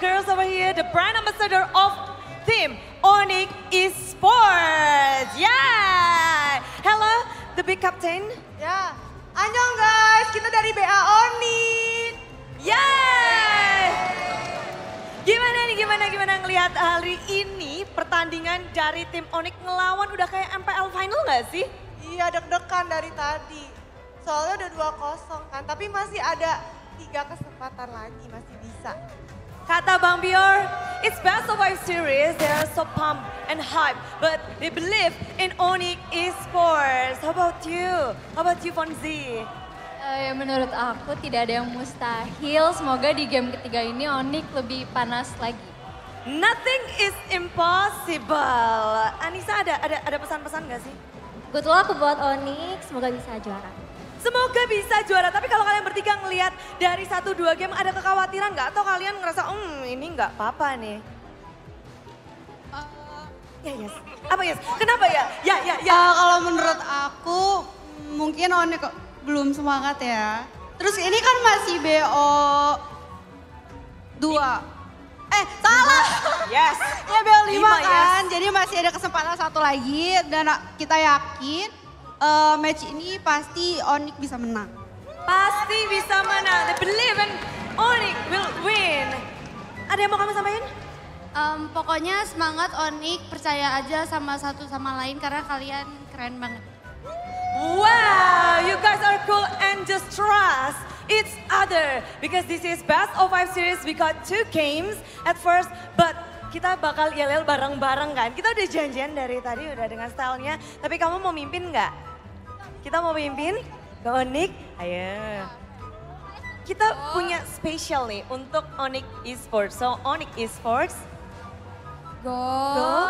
girls over here, the brand ambassador of team Onyx Esports. Yeah. Hello, the big captain. Ya, Annyeong guys, kita dari BA Onyx. Yeah. Gimana nih, gimana, gimana ngelihat hari ini pertandingan dari tim Onyx ngelawan udah kayak MPL final gak sih? Iya deg-degan dari tadi. Soalnya udah 2-0 kan, tapi masih ada tiga kesempatan lagi, masih bisa. Kata Bang Bior, it's best of five series. They are so pumped and hyped, but they believe in Onyx Esports. How about you? How about you, Fonzi? Eh, menurut aku tidak ada yang mustahil. Semoga di game ketiga ini Onyx lebih panas lagi. Nothing is impossible. Anissa ada ada ada pesan-pesan gak sih? Good luck buat Onyx, semoga bisa juara. Semoga bisa juara, tapi kalau kalian bertiga ngelihat dari satu dua game ada kekhawatiran nggak? Atau kalian ngerasa, hmm ini nggak apa-apa nih? Ya, yes. Apa yes? Kenapa ya? Ya, ya, ya. Eh, kalau menurut aku mungkin Onik kok belum semangat ya. Terus ini kan masih BO 2. Eh salah. Yes. ya BO 5 Lima, kan. Jadi masih ada kesempatan satu lagi dan kita yakin eh, match ini pasti Onik bisa menang. Pasti bisa menang. They believe in Onyx will win. Ada yang mau kamu sampaikan? Em, pokoknya semangat Onik, percaya aja sama satu sama lain karena kalian keren banget. Wow, you guys are cool and just trust each other because this is best of five series. We got two games at first, but kita bakal yel-yel bareng-bareng kan. Kita udah janjian dari tadi udah dengan stylenya. Tapi kamu mau mimpin nggak? Kita mau mimpin ke Onyx? Ayo. Kita punya spesial nih untuk Onyx Esports. So Onyx Esports, Go!